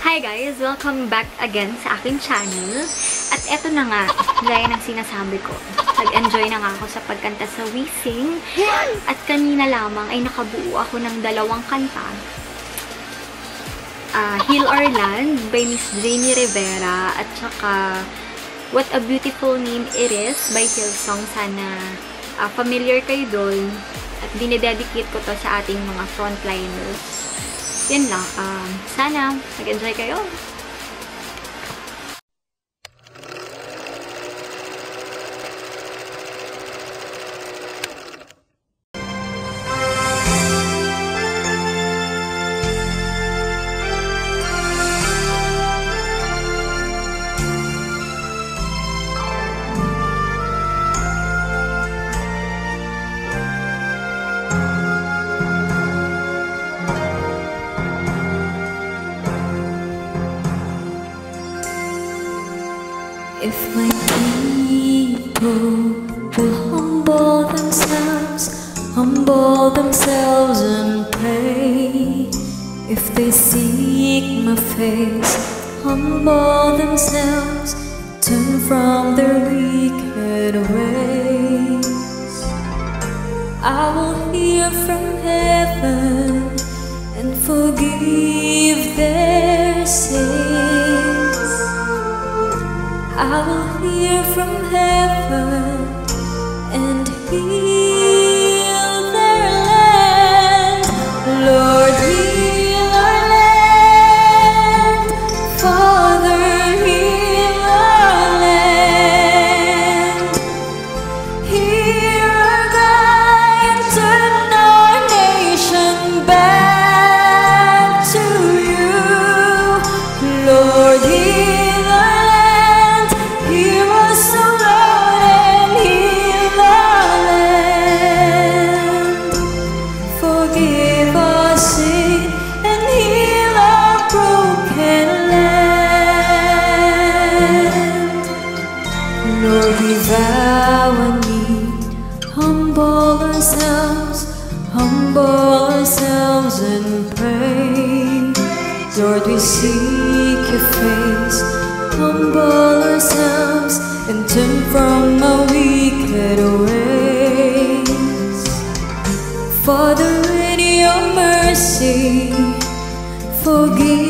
Hi guys! Welcome back again sa aking channel. At eto na nga, gaya ng sinasabi ko, nag-enjoy na nga ako sa pagkanta sa Wising. At kanina lamang ay nakabuo ako ng dalawang kanta. Ah, Heal Our Land by Miss Jamie Rivera at saka What a Beautiful Name It Is by Hillsong. Sana ah, familiar kayo doon. At dinededicate ko to sa ating mga frontliners. Yun lang. Um, sana nag-enjoy kayo. Humble themselves and pray, if they seek my face, humble themselves, turn from their wicked ways, I will hear from heaven and forgive their sins. I will hear from heaven and heal Vow a need, humble ourselves, humble ourselves and pray. Lord, we seek your face, humble ourselves and turn from our wicked ways. Father, in your mercy, forgive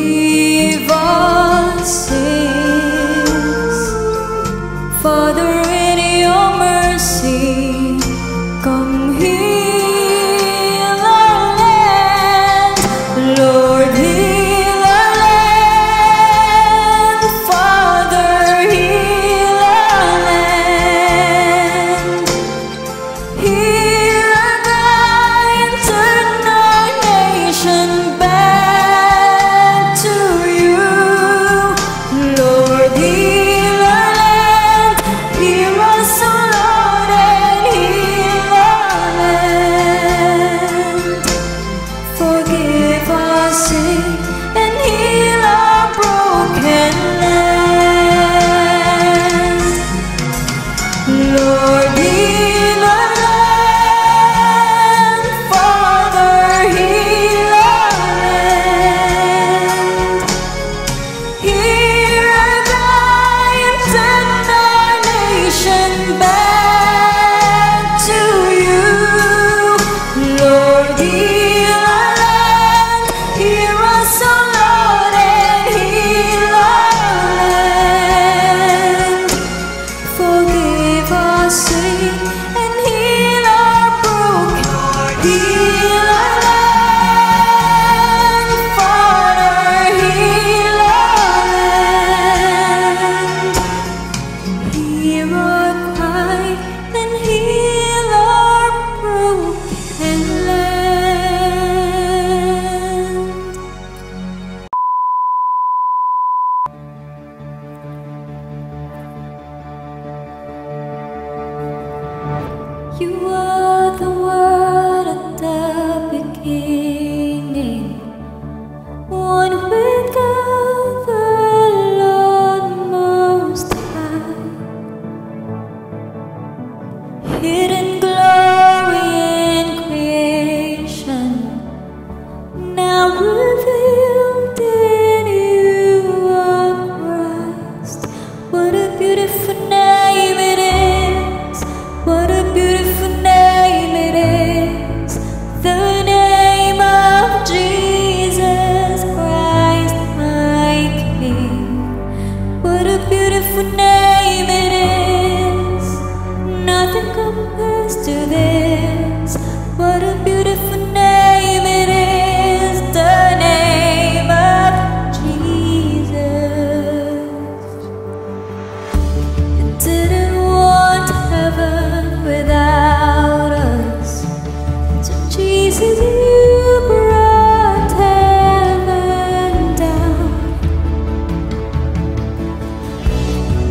here.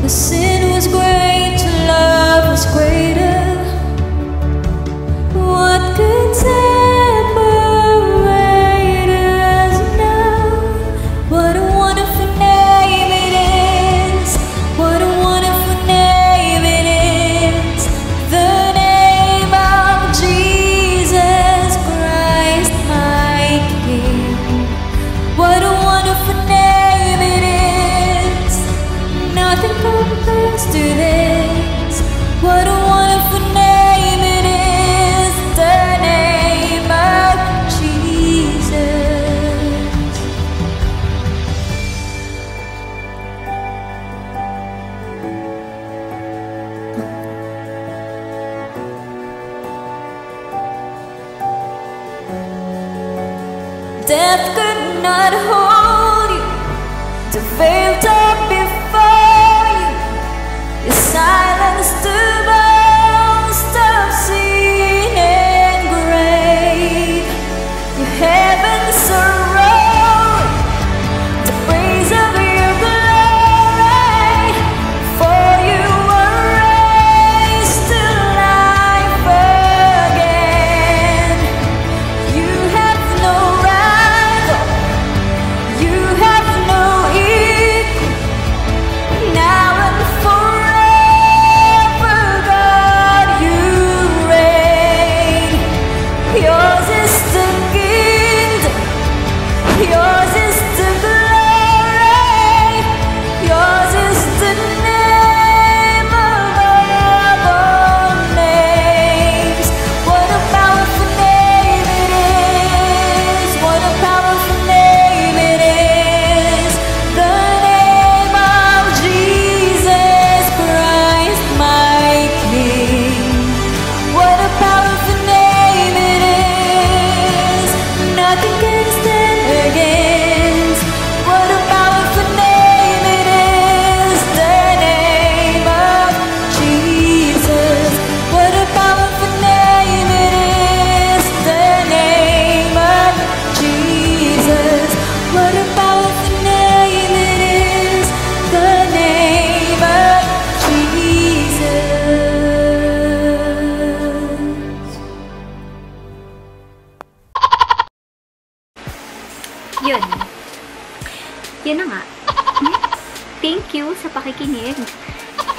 The sin was great. death could not hold you, the veil. yun. Yun na nga. Thank you sa pakikinig.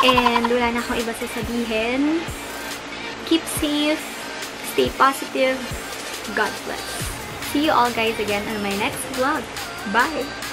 And wala na akong iba sasabihin. Keep safe. Stay positive. God bless. See you all guys again on my next vlog. Bye!